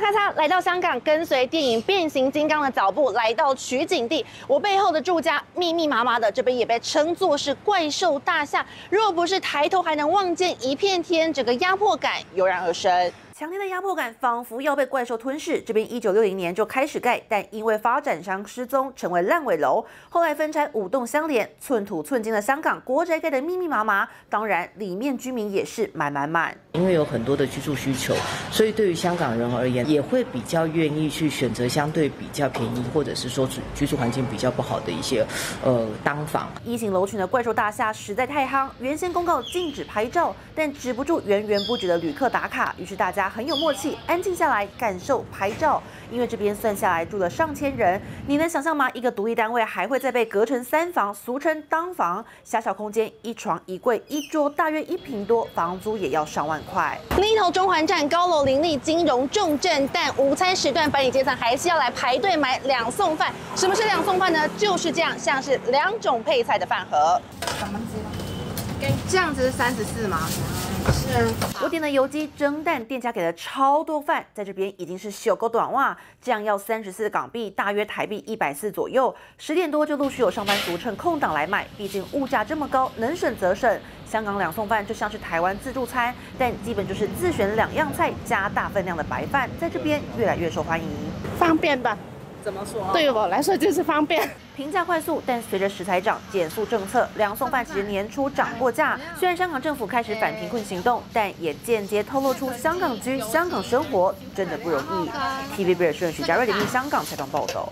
咔嚓，来到香港，跟随电影《变形金刚》的脚步，来到取景地。我背后的住家密密麻麻的，这边也被称作是怪兽大厦。若不是抬头还能望见一片天，整个压迫感油然而生。强烈的压迫感，仿佛要被怪兽吞噬。这边一九六零年就开始盖，但因为发展商失踪，成为烂尾楼。后来分拆五栋相连，寸土寸金的香港国宅盖得密密麻麻，当然里面居民也是满满满。因为有很多的居住需求，所以对于香港人而言，也会比较愿意去选择相对比较便宜，或者是说居居住环境比较不好的一些呃当房。一型楼群的怪兽大厦实在太夯，原先公告禁止拍照，但止不住源源不绝的旅客打卡，于是大家。很有默契，安静下来感受拍照，因为这边算下来住了上千人，你能想象吗？一个独立单位还会再被隔成三房，俗称当房，狭小空间，一床一柜一桌，大约一平多，房租也要上万块。另一头中环站高楼林立，金融重镇，但午餐时段百里阶层还是要来排队买两送饭。什么是两送饭呢？就是这样，像是两种配菜的饭盒。这样子是三十四吗？是。我点的油鸡蒸蛋，店家给了超多饭，在这边已经是小够短袜，这样要三十四港币，大约台币一百四左右。十点多就陆续有上班族趁空档来买，毕竟物价这么高，能省则省。香港两送饭就像是台湾自助餐，但基本就是自选两样菜加大分量的白饭，在这边越来越受欢迎，方便吧？怎么说？对我来说就是方便，平价快速，但随着食材涨，减速政策，两送饭其实年初涨过价。虽然香港政府开始反贫困行动，但也间接透露出香港居、香港生活真的不容易。TVB 新闻徐佳瑞林香港采访报道。